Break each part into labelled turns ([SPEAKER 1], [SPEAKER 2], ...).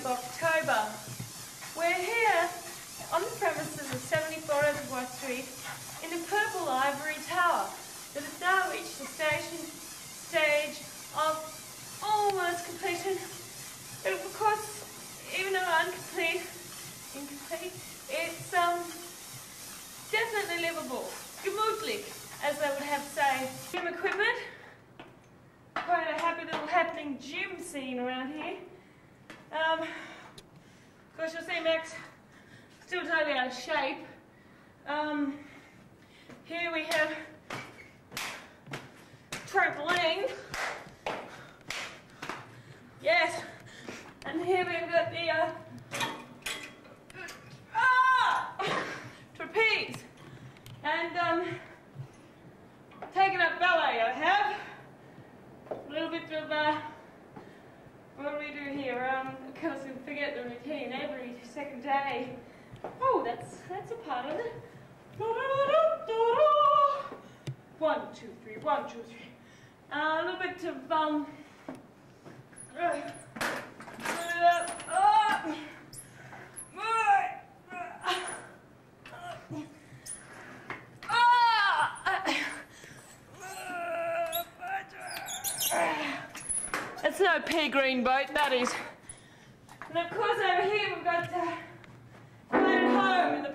[SPEAKER 1] Of October. We're here on the premises of 74 Reservoir Street in the Purple Ivory Tower that has now reached the station stage of almost completion. But of course, even though incomplete, incomplete, it's um definitely livable, gemütlich, as they would have say. Gym equipment, quite a happy little happening gym scene around here. Um, of course, you'll see Max still totally out of shape. Um, here we have trampoline. Yes. And here we've got the uh, ah, trapeze. And um, taking up ballet I have. A little bit of uh, what do we do here? Um, of course we forget the routine every second day. Oh, that's that's a part of it. One, two, three, one, two, three. Uh, a little bit of um. It's no pea green boat, that is. And of course over here we've got uh, home in the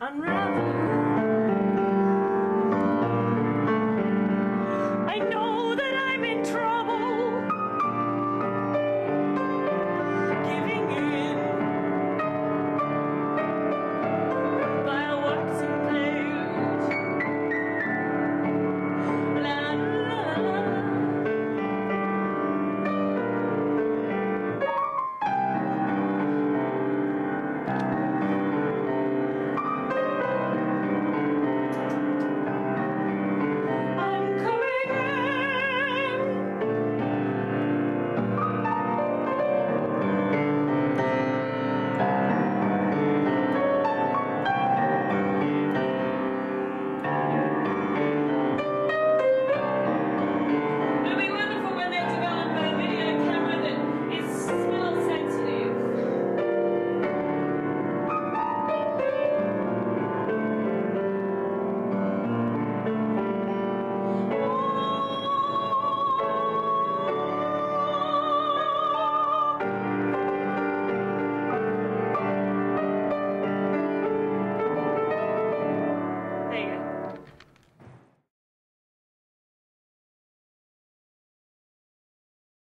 [SPEAKER 1] unravel.